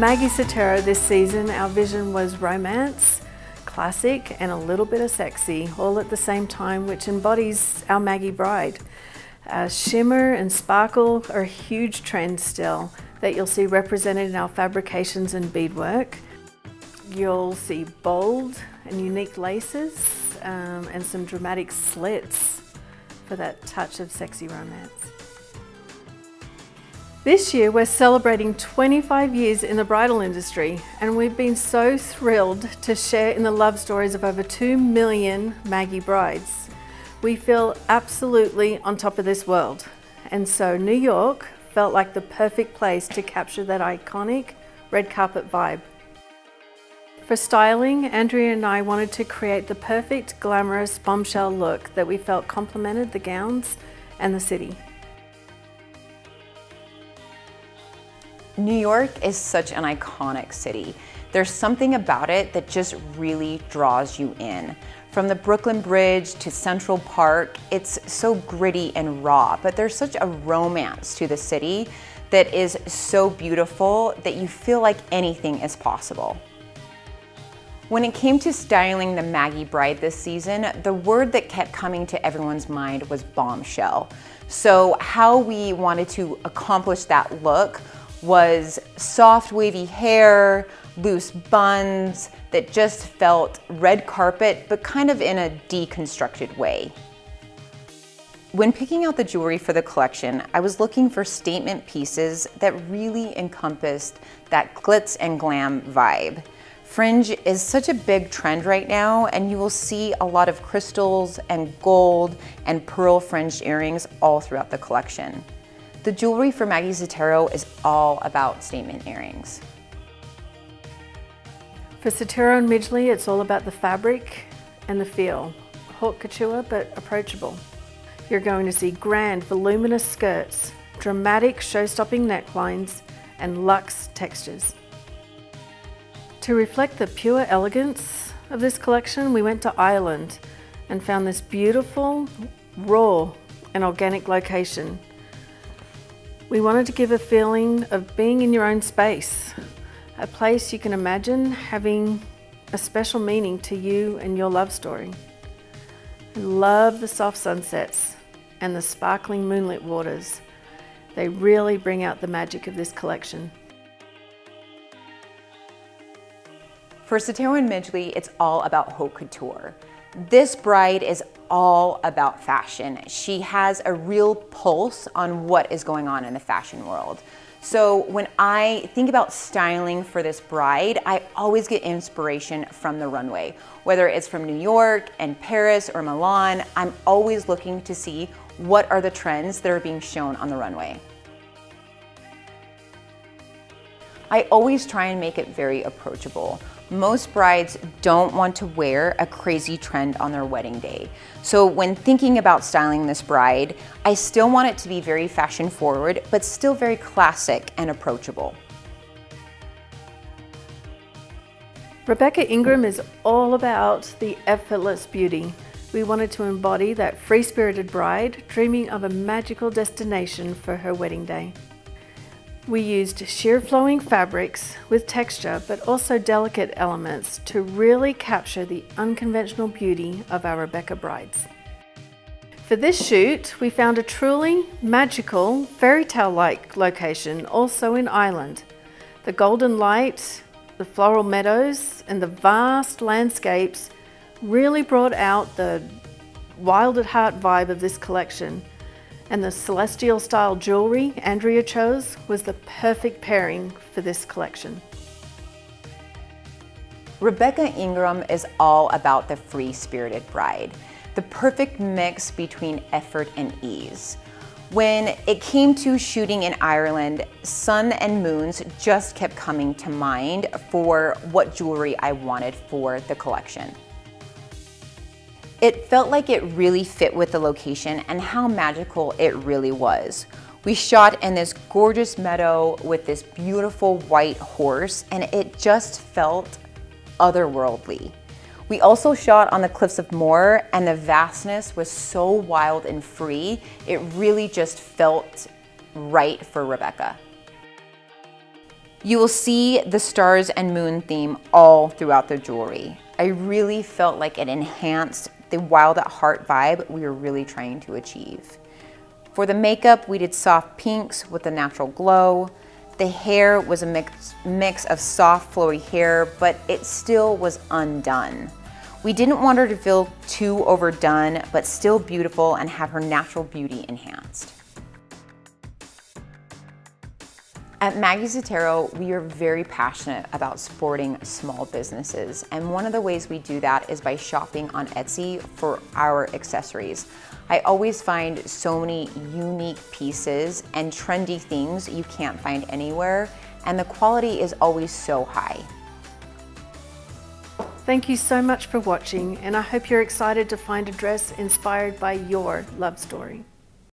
Maggie Sottero this season, our vision was romance, classic, and a little bit of sexy, all at the same time, which embodies our Maggie Bride. Uh, shimmer and sparkle are a huge trend still that you'll see represented in our fabrications and beadwork. You'll see bold and unique laces um, and some dramatic slits for that touch of sexy romance. This year we're celebrating 25 years in the bridal industry and we've been so thrilled to share in the love stories of over 2 million Maggie brides. We feel absolutely on top of this world and so New York felt like the perfect place to capture that iconic red carpet vibe. For styling, Andrea and I wanted to create the perfect glamorous bombshell look that we felt complemented the gowns and the city. New York is such an iconic city. There's something about it that just really draws you in. From the Brooklyn Bridge to Central Park, it's so gritty and raw, but there's such a romance to the city that is so beautiful that you feel like anything is possible. When it came to styling the Maggie Bride this season, the word that kept coming to everyone's mind was bombshell. So how we wanted to accomplish that look was soft wavy hair, loose buns that just felt red carpet, but kind of in a deconstructed way. When picking out the jewelry for the collection, I was looking for statement pieces that really encompassed that glitz and glam vibe. Fringe is such a big trend right now and you will see a lot of crystals and gold and pearl fringed earrings all throughout the collection. The jewelry for Maggie Sottero is all about statement earrings. For Sottero and Midgley, it's all about the fabric and the feel. Haute couture, but approachable. You're going to see grand, voluminous skirts, dramatic, show-stopping necklines, and luxe textures. To reflect the pure elegance of this collection, we went to Ireland and found this beautiful, raw, and organic location we wanted to give a feeling of being in your own space, a place you can imagine having a special meaning to you and your love story. I love the soft sunsets and the sparkling moonlit waters. They really bring out the magic of this collection. For Sottero and Midgley, it's all about haute couture. This bride is all about fashion. She has a real pulse on what is going on in the fashion world. So when I think about styling for this bride, I always get inspiration from the runway. Whether it's from New York and Paris or Milan, I'm always looking to see what are the trends that are being shown on the runway. I always try and make it very approachable. Most brides don't want to wear a crazy trend on their wedding day. So when thinking about styling this bride, I still want it to be very fashion forward, but still very classic and approachable. Rebecca Ingram is all about the effortless beauty. We wanted to embody that free-spirited bride dreaming of a magical destination for her wedding day. We used sheer flowing fabrics with texture but also delicate elements to really capture the unconventional beauty of our Rebecca brides. For this shoot, we found a truly magical, fairy tale-like location also in Ireland. The golden light, the floral meadows and the vast landscapes really brought out the wild at heart vibe of this collection and the celestial style jewelry Andrea chose was the perfect pairing for this collection. Rebecca Ingram is all about the free-spirited bride, the perfect mix between effort and ease. When it came to shooting in Ireland, sun and moons just kept coming to mind for what jewelry I wanted for the collection. It felt like it really fit with the location and how magical it really was. We shot in this gorgeous meadow with this beautiful white horse and it just felt otherworldly. We also shot on the cliffs of Moher and the vastness was so wild and free, it really just felt right for Rebecca. You will see the stars and moon theme all throughout the jewelry. I really felt like it enhanced the wild at heart vibe we were really trying to achieve. For the makeup, we did soft pinks with a natural glow. The hair was a mix, mix of soft flowy hair, but it still was undone. We didn't want her to feel too overdone, but still beautiful and have her natural beauty enhanced. At Maggie Sottero, we are very passionate about supporting small businesses. And one of the ways we do that is by shopping on Etsy for our accessories. I always find so many unique pieces and trendy things you can't find anywhere. And the quality is always so high. Thank you so much for watching and I hope you're excited to find a dress inspired by your love story.